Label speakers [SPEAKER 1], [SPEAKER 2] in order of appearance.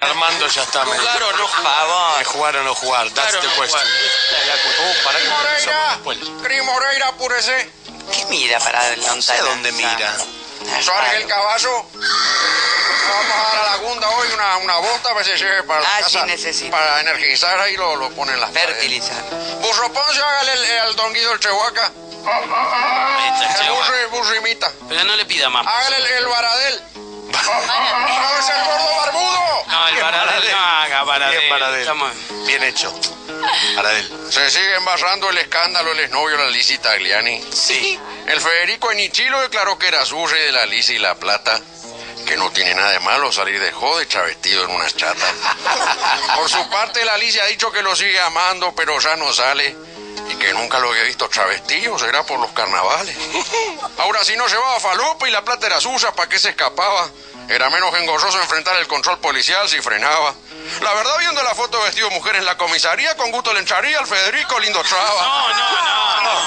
[SPEAKER 1] Armando ya está medio.
[SPEAKER 2] Jugar o no jugar.
[SPEAKER 1] De jugar o no jugar, that's
[SPEAKER 2] Claro,
[SPEAKER 1] the
[SPEAKER 2] no
[SPEAKER 1] question. Oh, para que
[SPEAKER 3] Moreira. Cris Moreira, apúrese.
[SPEAKER 2] ¿Qué mira para adelantar?
[SPEAKER 1] No sé dónde mira.
[SPEAKER 3] Suárez el caballo. Vamos a dar a la Gunda hoy una, una bota para que se lleve para la
[SPEAKER 2] Ah,
[SPEAKER 3] casa,
[SPEAKER 2] sí, necesito.
[SPEAKER 3] Para energizar ahí lo, lo ponen en las.
[SPEAKER 2] Fertilizar.
[SPEAKER 3] Burro Ponce, hágale el, el, don Guido el Chehuaca. El
[SPEAKER 2] Chihuahua.
[SPEAKER 3] burro, burro imita.
[SPEAKER 2] Pero no le pida más.
[SPEAKER 3] Hágale el, el Baradel. No, es el gordo barbudo.
[SPEAKER 2] No, el
[SPEAKER 1] Bien,
[SPEAKER 2] Baradel
[SPEAKER 1] Baradel.
[SPEAKER 2] no haga Baradel.
[SPEAKER 1] Bien, Baradel.
[SPEAKER 2] Estamos...
[SPEAKER 1] Bien hecho. Aradel.
[SPEAKER 3] Se sigue embarrando el escándalo el exnovio de la Lizzie Tagliani.
[SPEAKER 1] Sí.
[SPEAKER 3] El Federico Enichilo declaró que era su rey de la Lizzie y la Plata. Que no tiene nada de malo salir de jode travestido en unas chatas. Por su parte, la Alicia ha dicho que lo sigue amando, pero ya no sale. Y que nunca lo había visto travestido, será por los carnavales. Ahora, si no llevaba falopa y la plata era suya, ¿para qué se escapaba? Era menos engorroso enfrentar el control policial si frenaba. La verdad, viendo la foto vestido de mujer en la comisaría, con gusto le entraría al Federico Lindo Traba.
[SPEAKER 2] No, no, no. no.